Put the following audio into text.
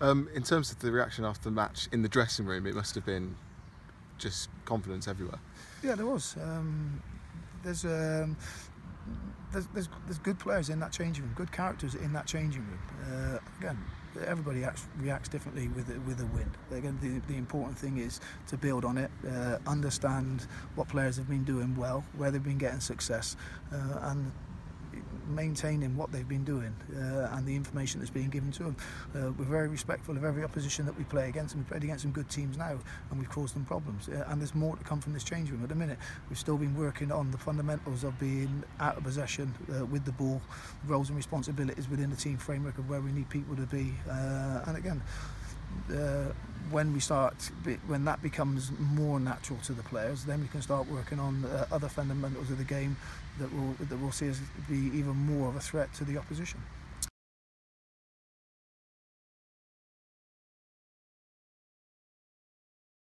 Um, in terms of the reaction after the match in the dressing room, it must have been just confidence everywhere. Yeah, there was. Um, there's, um, there's, there's there's good players in that changing room, good characters in that changing room. Uh, again, everybody acts, reacts differently with with a win. Again, the, the important thing is to build on it, uh, understand what players have been doing well, where they've been getting success, uh, and maintaining what they've been doing uh, and the information that's being given to them. Uh, we're very respectful of every opposition that we play against and we've played against some good teams now and we've caused them problems uh, and there's more to come from this change room at the minute we've still been working on the fundamentals of being out of possession uh, with the ball roles and responsibilities within the team framework of where we need people to be uh, and again uh, when we start when that becomes more natural to the players then we can start working on uh, other fundamentals of the game that will that will see us be even more of a threat to the opposition